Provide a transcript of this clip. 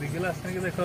ବିଗିଲ ଆସନି କି ଦେଖ